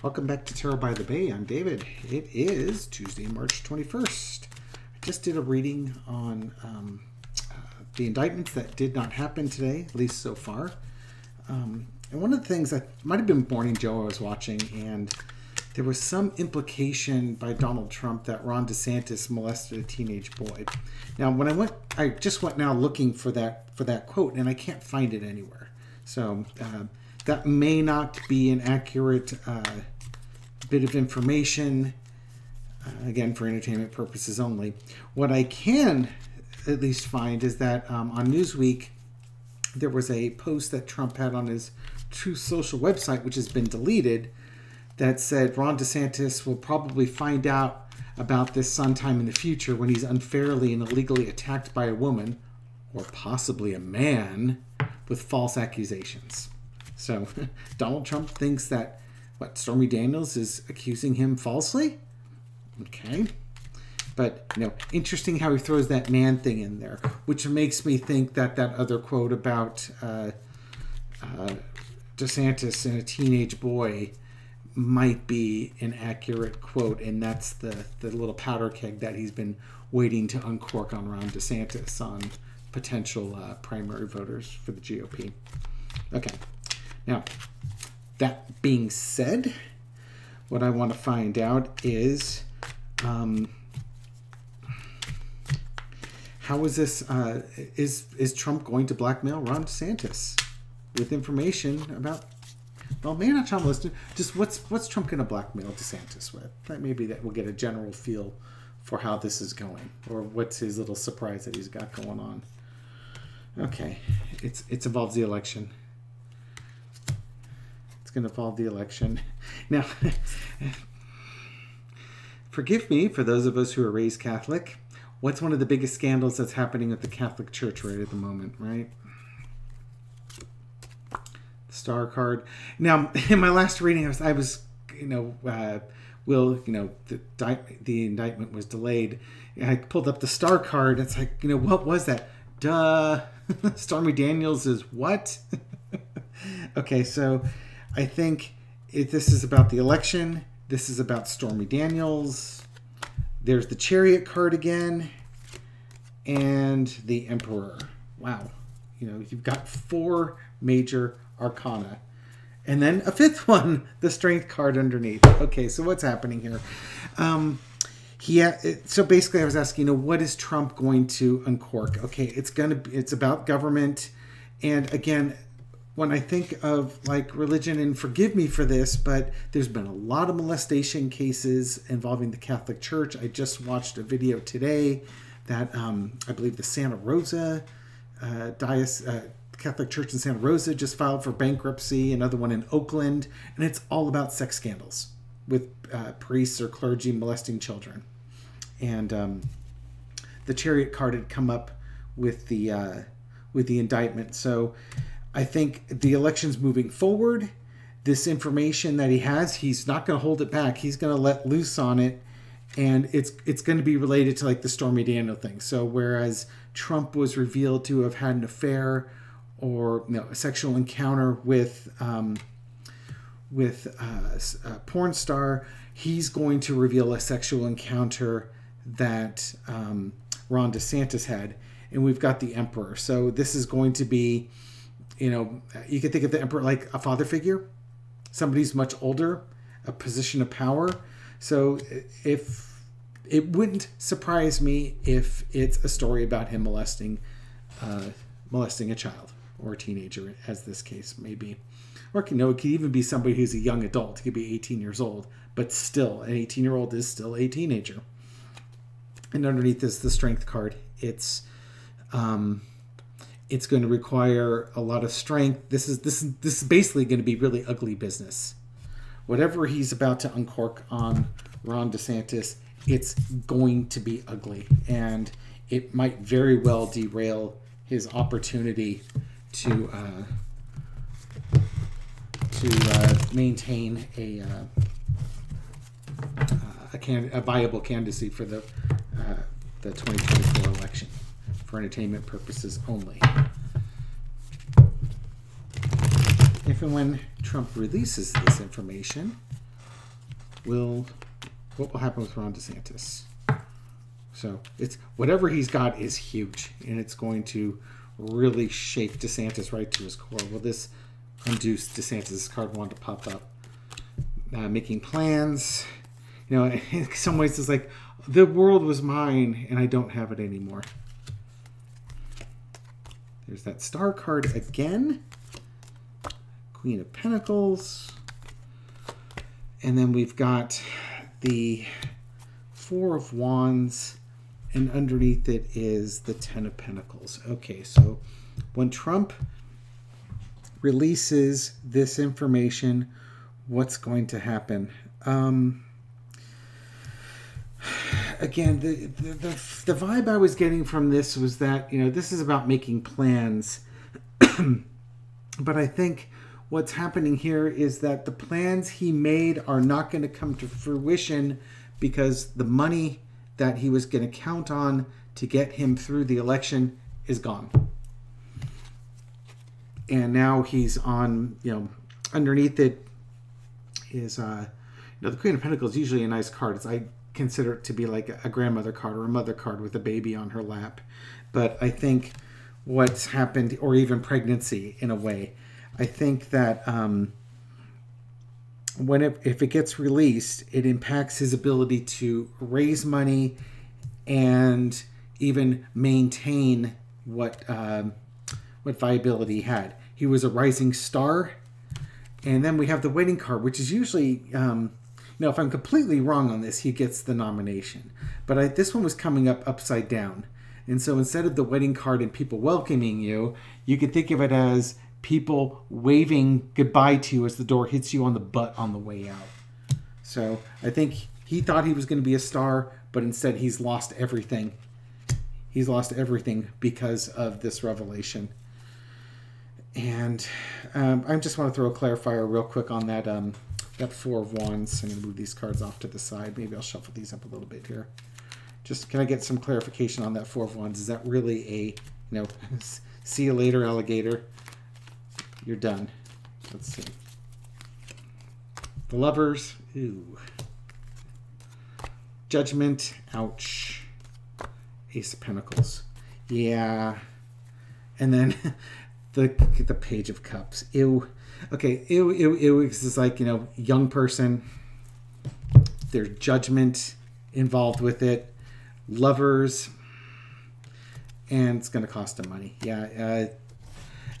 Welcome back to Tarot by the Bay. I'm David. It is Tuesday, March 21st. I just did a reading on um, uh, the indictments that did not happen today, at least so far. Um, and one of the things that might have been Morning Joe I was watching, and there was some implication by Donald Trump that Ron DeSantis molested a teenage boy. Now, when I went, I just went now looking for that for that quote, and I can't find it anywhere. So. Uh, that may not be an accurate uh, bit of information, uh, again, for entertainment purposes only. What I can at least find is that um, on Newsweek, there was a post that Trump had on his Truth Social website, which has been deleted, that said Ron DeSantis will probably find out about this sometime in the future when he's unfairly and illegally attacked by a woman, or possibly a man, with false accusations. So Donald Trump thinks that what Stormy Daniels is accusing him falsely. Okay. But you know, interesting how he throws that man thing in there, which makes me think that that other quote about uh, uh, DeSantis and a teenage boy might be an accurate quote, and that's the the little powder keg that he's been waiting to uncork on Ron DeSantis on potential uh, primary voters for the GOP. Okay. Now, that being said, what I want to find out is um, how is this? Uh, is is Trump going to blackmail Ron DeSantis with information about? Well, maybe not Trump. Just what's what's Trump going to blackmail DeSantis with? That maybe that we'll get a general feel for how this is going, or what's his little surprise that he's got going on. Okay, it's it involves the election. Going to involve the election. Now, forgive me for those of us who are raised Catholic. What's one of the biggest scandals that's happening at the Catholic Church right at the moment, right? Star card. Now, in my last reading, I was, I was you know, uh, will, you know, the, the indictment was delayed. I pulled up the star card. It's like, you know, what was that? Duh. Stormy Daniels is what? okay, so I think if this is about the election. This is about Stormy Daniels. There's the Chariot card again, and the Emperor. Wow, you know you've got four major arcana, and then a fifth one, the Strength card underneath. Okay, so what's happening here? Um, he so basically, I was asking, you know, what is Trump going to uncork? Okay, it's gonna be, it's about government, and again, when I think of like religion, and forgive me for this, but there's been a lot of molestation cases involving the Catholic Church. I just watched a video today that um, I believe the Santa Rosa uh, uh, Catholic Church in Santa Rosa just filed for bankruptcy, another one in Oakland, and it's all about sex scandals with uh, priests or clergy molesting children. And um, the chariot card had come up with the uh, with the indictment. So I think the election's moving forward. This information that he has, he's not going to hold it back. He's going to let loose on it, and it's it's going to be related to like the Stormy Daniel thing. So whereas Trump was revealed to have had an affair or you know, a sexual encounter with um, with uh, a porn star, he's going to reveal a sexual encounter that um, Ron DeSantis had, and we've got the Emperor. So this is going to be you know, you could think of the emperor like a father figure, somebody who's much older, a position of power. So if it wouldn't surprise me if it's a story about him molesting, uh, molesting a child or a teenager, as this case may be. Or you know, it could even be somebody who's a young adult. It could be 18 years old, but still, an 18 year old is still a teenager. And underneath is the strength card. It's um, it's going to require a lot of strength. This is this is this is basically going to be really ugly business. Whatever he's about to uncork on Ron DeSantis, it's going to be ugly, and it might very well derail his opportunity to uh, to uh, maintain a uh, a, can- a viable candidacy for the uh, the 2024 election for entertainment purposes only. If and when Trump releases this information, will what will happen with Ron DeSantis? So it's whatever he's got is huge, and it's going to really shake DeSantis right to his core. Will this undo DeSantis' card want to pop up? Uh, making plans, you know, in some ways it's like the world was mine and I don't have it anymore. There's that star card again. Queen of Pentacles. And then we've got the Four of Wands, and underneath it is the Ten of Pentacles. Okay, so when Trump releases this information, what's going to happen? Um, again, the, the, the, the vibe I was getting from this was that, you know, this is about making plans. but I think what's happening here is that the plans he made are not going to come to fruition because the money that he was going to count on to get him through the election is gone. And now he's on, you know, underneath it is, uh, you know, the Queen of Pentacles is usually a nice card. It's, I consider it to be like a grandmother card or a mother card with a baby on her lap. But I think what's happened, or even pregnancy in a way, I think that um, when it, if it gets released, it impacts his ability to raise money and even maintain what um, what viability he had. He was a rising star, and then we have the wedding card, which is usually um, now, if I'm completely wrong on this, he gets the nomination. But I, this one was coming up upside down. And so instead of the wedding card and people welcoming you, you could think of it as people waving goodbye to you as the door hits you on the butt on the way out. So I think he thought he was going to be a star, but instead he's lost everything. He's lost everything because of this revelation. And um, I just want to throw a clarifier real quick on that um, Got four of wands. I'm going to move these cards off to the side. Maybe I'll shuffle these up a little bit here. Just can I get some clarification on that four of wands? Is that really a, you know, see you later, alligator? You're done. Let's see. The lovers. Ooh. Judgment. Ouch. Ace of Pentacles. Yeah. And then the the Page of Cups. Ew okay, it, it, it was just like, you know, young person, their judgment involved with it, lovers, and it's going to cost them money. Yeah, uh,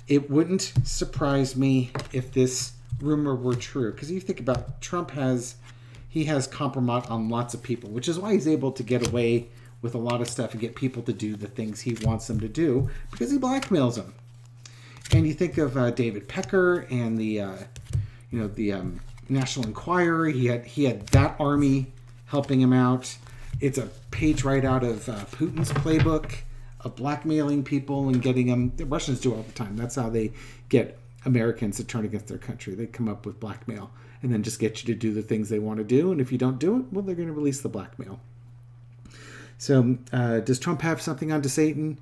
it wouldn't surprise me if this rumor were true because you think about Trump has he has kompromat on lots of people, which is why he's able to get away with a lot of stuff and get people to do the things he wants them to do because he blackmails them. And you think of uh, David Pecker and the, uh, you know, the um, National Enquirer. He had he had that army helping him out. It's a page right out of uh, Putin's playbook of blackmailing people and getting them. The Russians do all the time. That's how they get Americans to turn against their country. They come up with blackmail and then just get you to do the things they want to do. And if you don't do it, well, they're going to release the blackmail. So, uh, does Trump have something on to Satan?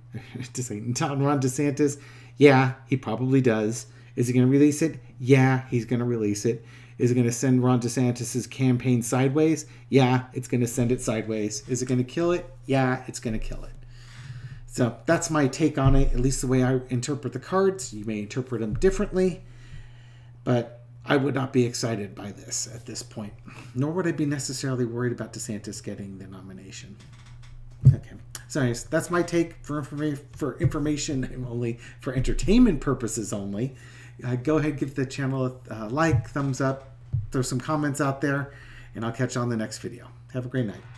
to Satan, on Ron DeSantis? Yeah, he probably does. Is he going to release it? Yeah, he's going to release it. Is it going to send Ron DeSantis' campaign sideways? Yeah, it's going to send it sideways. Is it going to kill it? Yeah, it's going to kill it. So that's my take on it, at least the way I interpret the cards. You may interpret them differently, but I would not be excited by this at this point, nor would I be necessarily worried about DeSantis getting the nomination. Okay. So anyways, that's my take for information for information only for entertainment purposes only. Uh, go ahead, give the channel a like, thumbs up, throw some comments out there, and I'll catch you on the next video. Have a great night.